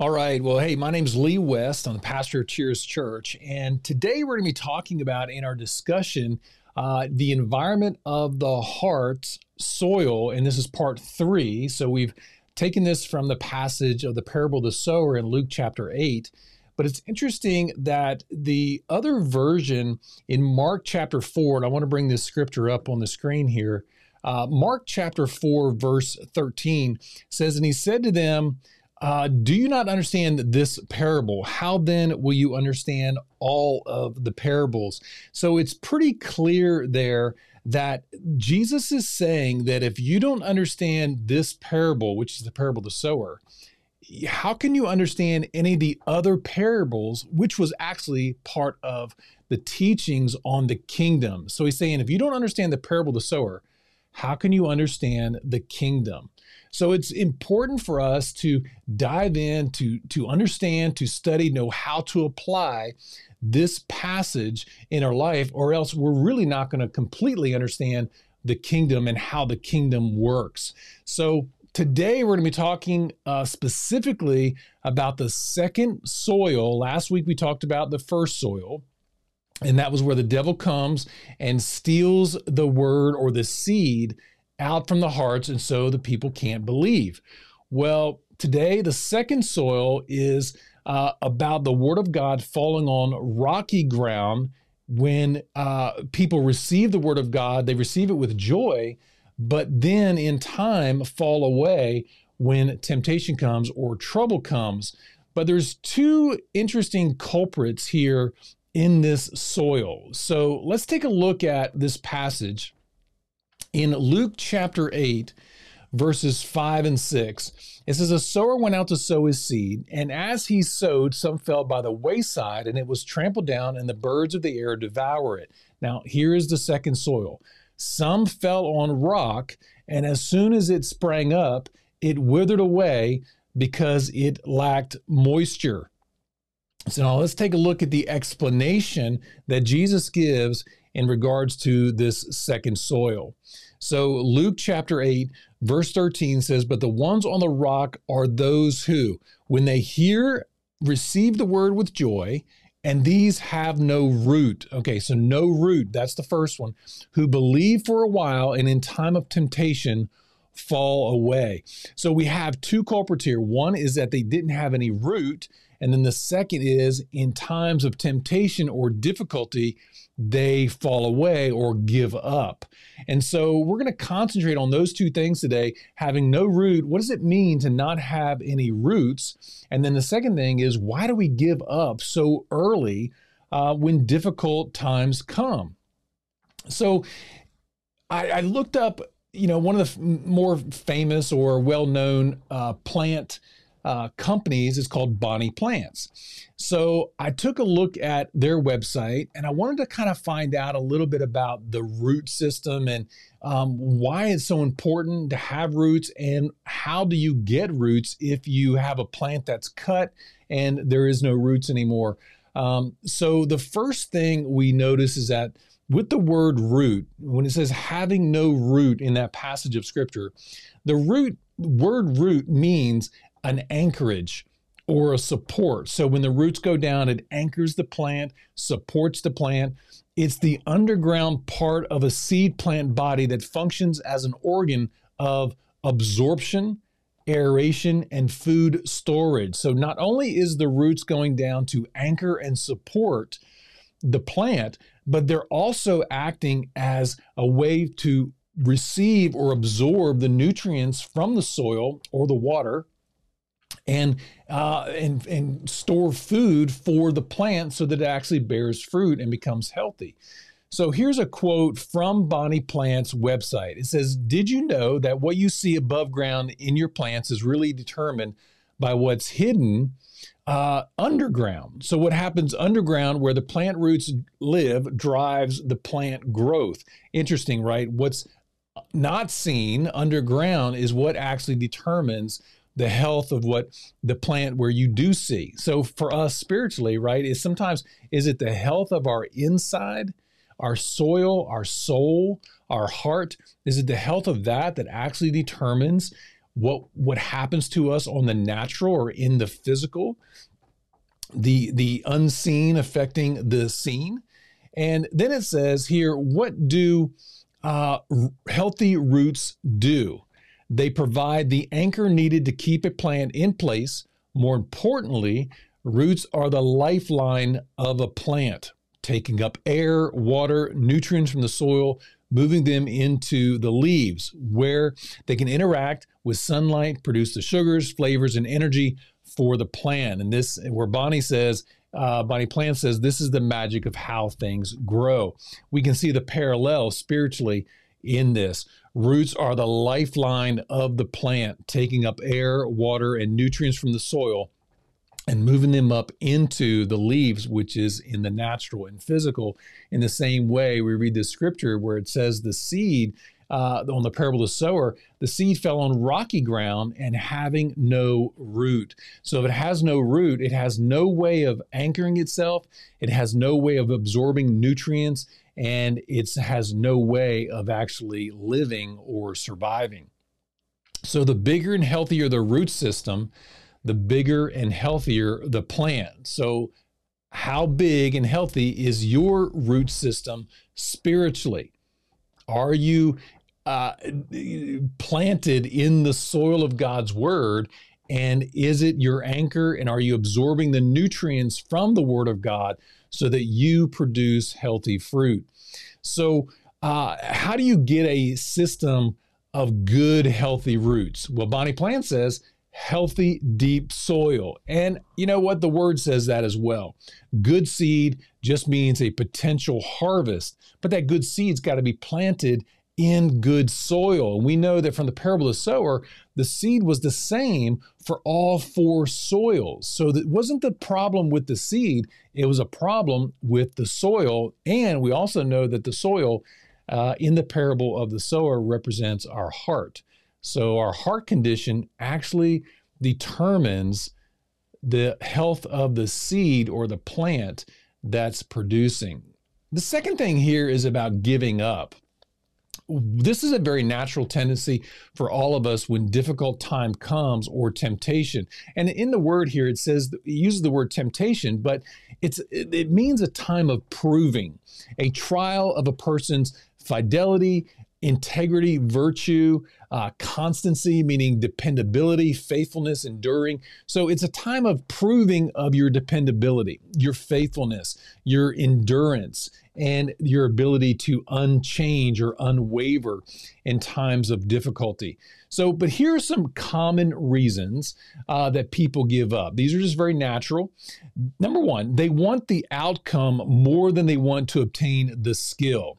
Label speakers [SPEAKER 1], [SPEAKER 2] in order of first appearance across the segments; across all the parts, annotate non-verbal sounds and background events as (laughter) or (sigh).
[SPEAKER 1] All right. Well, hey, my name's Lee West. I'm the pastor of Cheers Church. And today we're going to be talking about in our discussion uh, the environment of the heart, soil. And this is part three. So we've taken this from the passage of the parable of the sower in Luke chapter 8. But it's interesting that the other version in Mark chapter 4, and I want to bring this scripture up on the screen here. Uh, Mark chapter 4, verse 13 says, And he said to them, uh, do you not understand this parable? How then will you understand all of the parables? So it's pretty clear there that Jesus is saying that if you don't understand this parable, which is the parable of the sower, how can you understand any of the other parables, which was actually part of the teachings on the kingdom? So he's saying, if you don't understand the parable of the sower, how can you understand the kingdom? So it's important for us to dive in, to, to understand, to study, know how to apply this passage in our life, or else we're really not going to completely understand the kingdom and how the kingdom works. So today we're going to be talking uh, specifically about the second soil. Last week we talked about the first soil. And that was where the devil comes and steals the word or the seed out from the hearts, and so the people can't believe. Well, today, the second soil is uh, about the word of God falling on rocky ground. When uh, people receive the word of God, they receive it with joy, but then in time fall away when temptation comes or trouble comes. But there's two interesting culprits here in this soil. So let's take a look at this passage in Luke chapter 8, verses 5 and 6, it says, A sower went out to sow his seed, and as he sowed, some fell by the wayside, and it was trampled down, and the birds of the air devour it. Now, here is the second soil. Some fell on rock, and as soon as it sprang up, it withered away because it lacked moisture. So now let's take a look at the explanation that Jesus gives in regards to this second soil. So Luke chapter 8, verse 13 says, But the ones on the rock are those who, when they hear, receive the word with joy, and these have no root. Okay, so no root, that's the first one, who believe for a while and in time of temptation fall away. So we have two culprits here. One is that they didn't have any root, and then the second is in times of temptation or difficulty, they fall away or give up. And so we're going to concentrate on those two things today having no root. What does it mean to not have any roots? And then the second thing is why do we give up so early uh, when difficult times come? So I, I, looked up, you know, one of the f- more famous or well known uh, plant uh, companies is called Bonnie Plants. So I took a look at their website and I wanted to kind of find out a little bit about the root system and um, why it's so important to have roots and how do you get roots if you have a plant that's cut and there is no roots anymore. Um, so the first thing we notice is that with the word root, when it says having no root in that passage of scripture, the root word root means an anchorage or a support. So when the roots go down, it anchors the plant, supports the plant. It's the underground part of a seed plant body that functions as an organ of absorption, aeration, and food storage. So not only is the roots going down to anchor and support the plant, but they're also acting as a way to receive or absorb the nutrients from the soil or the water and uh, and and store food for the plant so that it actually bears fruit and becomes healthy. So here's a quote from Bonnie Plant's website. It says, "Did you know that what you see above ground in your plants is really determined by what's hidden uh, underground? So what happens underground, where the plant roots live, drives the plant growth. Interesting, right? What's not seen underground is what actually determines the health of what the plant where you do see. So for us spiritually, right, is sometimes is it the health of our inside, our soil, our soul, our heart? Is it the health of that that actually determines what what happens to us on the natural or in the physical, the the unseen affecting the seen. And then it says here, what do uh, healthy roots do? They provide the anchor needed to keep a plant in place. More importantly, roots are the lifeline of a plant, taking up air, water, nutrients from the soil, moving them into the leaves where they can interact with sunlight, produce the sugars, flavors, and energy for the plant. And this, where Bonnie says, uh, Bonnie Plant says, this is the magic of how things grow. We can see the parallel spiritually in this. Roots are the lifeline of the plant, taking up air, water, and nutrients from the soil and moving them up into the leaves, which is in the natural and physical. In the same way, we read the scripture where it says the seed uh, on the parable of the sower, the seed fell on rocky ground and having no root. So if it has no root, it has no way of anchoring itself, it has no way of absorbing nutrients, and it has no way of actually living or surviving. So the bigger and healthier the root system, the bigger and healthier the plant. So, how big and healthy is your root system spiritually? Are you uh, planted in the soil of God's word? And is it your anchor? And are you absorbing the nutrients from the word of God so that you produce healthy fruit? So, uh, how do you get a system of good, healthy roots? Well, Bonnie Plant says healthy, deep soil. And you know what? The word says that as well. Good seed just means a potential harvest, but that good seed's got to be planted in good soil. We know that from the parable of the sower, the seed was the same for all four soils. So it wasn't the problem with the seed, it was a problem with the soil. And we also know that the soil uh, in the parable of the sower represents our heart. So our heart condition actually determines the health of the seed or the plant that's producing. The second thing here is about giving up this is a very natural tendency for all of us when difficult time comes or temptation. And in the word here, it says it uses the word temptation, but it's it means a time of proving, a trial of a person's fidelity, integrity, virtue, uh, constancy, meaning dependability, faithfulness, enduring. So it's a time of proving of your dependability, your faithfulness, your endurance, and your ability to unchange or unwaver in times of difficulty. So, but here are some common reasons uh, that people give up. These are just very natural. Number one, they want the outcome more than they want to obtain the skill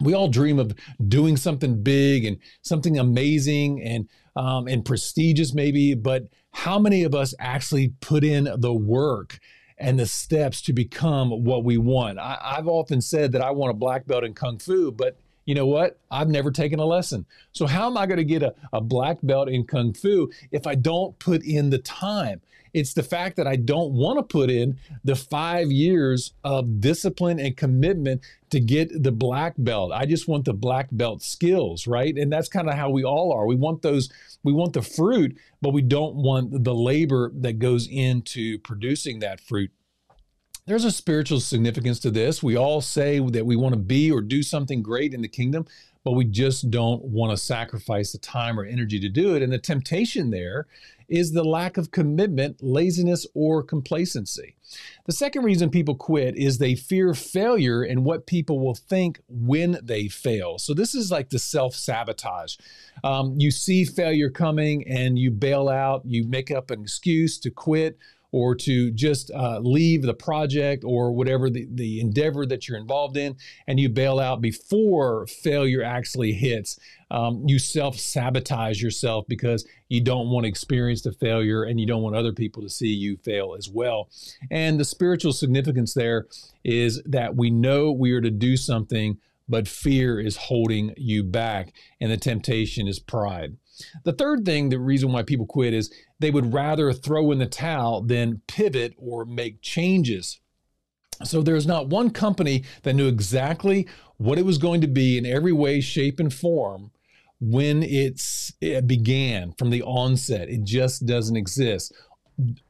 [SPEAKER 1] we all dream of doing something big and something amazing and um, and prestigious maybe but how many of us actually put in the work and the steps to become what we want? I, i've often said that i want a black belt in kung fu but you know what? I've never taken a lesson. So, how am I going to get a, a black belt in Kung Fu if I don't put in the time? It's the fact that I don't want to put in the five years of discipline and commitment to get the black belt. I just want the black belt skills, right? And that's kind of how we all are. We want those, we want the fruit, but we don't want the labor that goes into producing that fruit. There's a spiritual significance to this. We all say that we want to be or do something great in the kingdom, but we just don't want to sacrifice the time or energy to do it. And the temptation there is the lack of commitment, laziness, or complacency. The second reason people quit is they fear failure and what people will think when they fail. So, this is like the self sabotage. Um, you see failure coming and you bail out, you make up an excuse to quit or to just uh, leave the project or whatever the, the endeavor that you're involved in, and you bail out before failure actually hits. Um, you self sabotage yourself because you don't want to experience the failure and you don't want other people to see you fail as well. And the spiritual significance there is that we know we are to do something, but fear is holding you back, and the temptation is pride. The third thing, the reason why people quit is they would rather throw in the towel than pivot or make changes. So there's not one company that knew exactly what it was going to be in every way, shape, and form when it's it began from the onset. It just doesn't exist.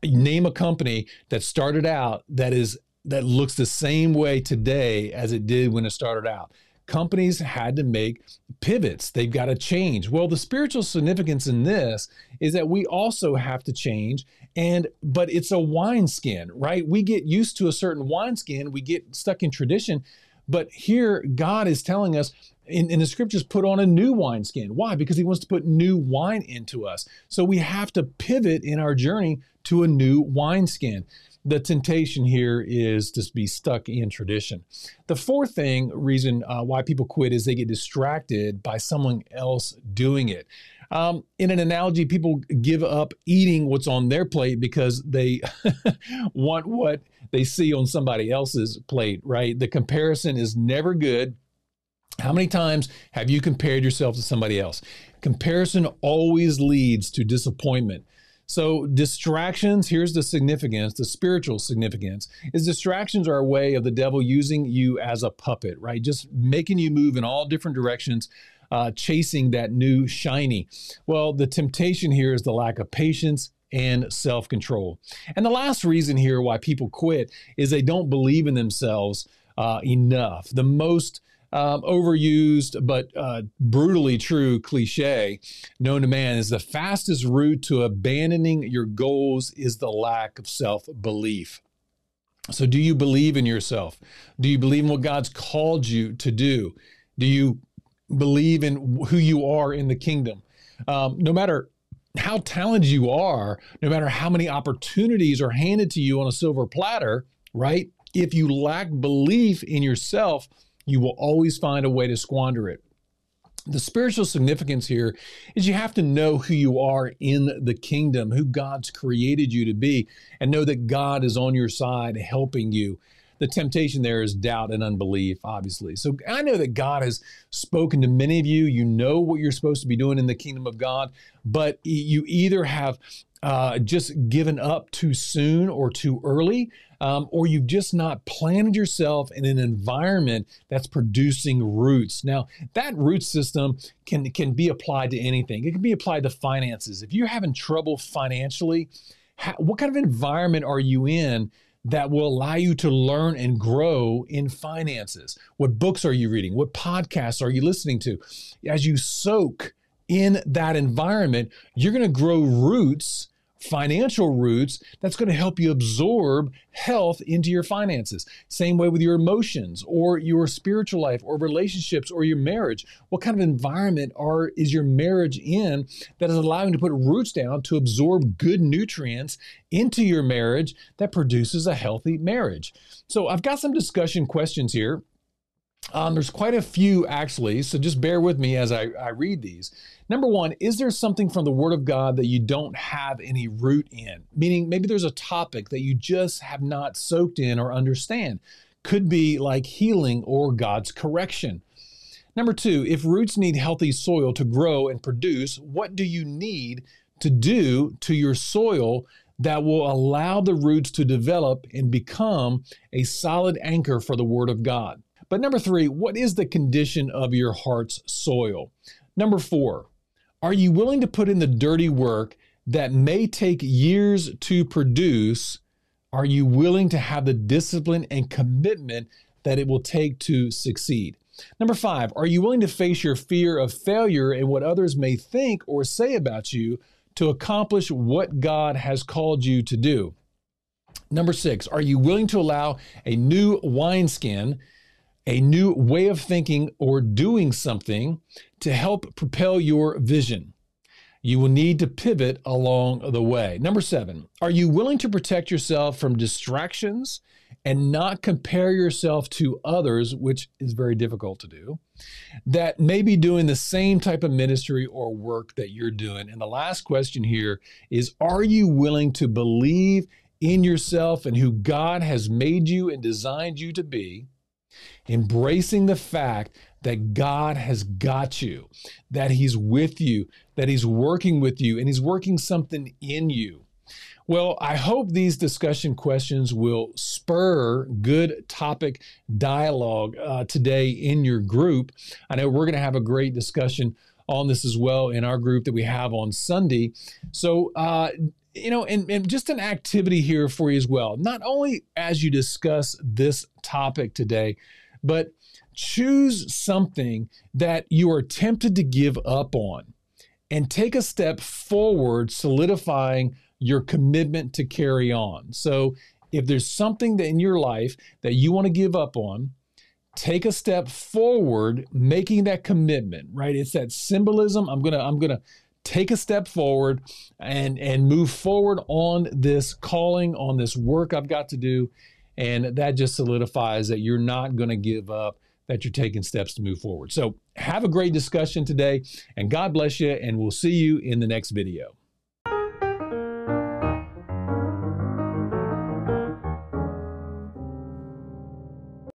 [SPEAKER 1] Name a company that started out that is that looks the same way today as it did when it started out. Companies had to make pivots. They've got to change. Well, the spiritual significance in this is that we also have to change and but it's a wineskin, right? We get used to a certain wineskin, we get stuck in tradition, but here God is telling us in, in, the scriptures put on a new wineskin. Why? Because he wants to put new wine into us. So we have to pivot in our journey to a new wineskin the temptation here is to be stuck in tradition. The fourth thing, reason uh, why people quit is they get distracted by someone else doing it. Um, in an analogy, people give up eating what's on their plate because they (laughs) want what they see on somebody else's plate, right? The comparison is never good. How many times have you compared yourself to somebody else? Comparison always leads to disappointment. So, distractions, here's the significance, the spiritual significance, is distractions are a way of the devil using you as a puppet, right? Just making you move in all different directions, uh, chasing that new shiny. Well, the temptation here is the lack of patience and self control. And the last reason here why people quit is they don't believe in themselves uh, enough. The most um, overused but uh, brutally true cliche known to man is the fastest route to abandoning your goals is the lack of self belief. So, do you believe in yourself? Do you believe in what God's called you to do? Do you believe in who you are in the kingdom? Um, no matter how talented you are, no matter how many opportunities are handed to you on a silver platter, right? If you lack belief in yourself, you will always find a way to squander it. The spiritual significance here is you have to know who you are in the kingdom, who God's created you to be, and know that God is on your side helping you. The temptation there is doubt and unbelief, obviously. So I know that God has spoken to many of you. You know what you're supposed to be doing in the kingdom of God, but you either have uh, just given up too soon or too early, um, or you've just not planted yourself in an environment that's producing roots. Now, that root system can, can be applied to anything. It can be applied to finances. If you're having trouble financially, how, what kind of environment are you in that will allow you to learn and grow in finances? What books are you reading? What podcasts are you listening to? As you soak in that environment, you're going to grow roots financial roots that's going to help you absorb health into your finances. Same way with your emotions or your spiritual life or relationships or your marriage. What kind of environment are is your marriage in that is allowing to put roots down to absorb good nutrients into your marriage that produces a healthy marriage? So I've got some discussion questions here um, there's quite a few actually, so just bear with me as I, I read these. Number one, is there something from the Word of God that you don't have any root in? Meaning, maybe there's a topic that you just have not soaked in or understand. Could be like healing or God's correction. Number two, if roots need healthy soil to grow and produce, what do you need to do to your soil that will allow the roots to develop and become a solid anchor for the Word of God? But number three, what is the condition of your heart's soil? Number four, are you willing to put in the dirty work that may take years to produce? Are you willing to have the discipline and commitment that it will take to succeed? Number five, are you willing to face your fear of failure and what others may think or say about you to accomplish what God has called you to do? Number six, are you willing to allow a new wineskin a new way of thinking or doing something to help propel your vision. You will need to pivot along the way. Number seven, are you willing to protect yourself from distractions and not compare yourself to others, which is very difficult to do, that may be doing the same type of ministry or work that you're doing? And the last question here is Are you willing to believe in yourself and who God has made you and designed you to be? Embracing the fact that God has got you, that He's with you, that He's working with you, and He's working something in you. Well, I hope these discussion questions will spur good topic dialogue uh, today in your group. I know we're going to have a great discussion on this as well in our group that we have on Sunday. So, uh, you know, and, and just an activity here for you as well. Not only as you discuss this topic today, but choose something that you are tempted to give up on and take a step forward, solidifying your commitment to carry on. So, if there's something that in your life that you want to give up on, take a step forward, making that commitment, right? It's that symbolism. I'm to, I'm to take a step forward and, and move forward on this calling, on this work I've got to do. And that just solidifies that you're not going to give up, that you're taking steps to move forward. So have a great discussion today and God bless you. And we'll see you in the next video.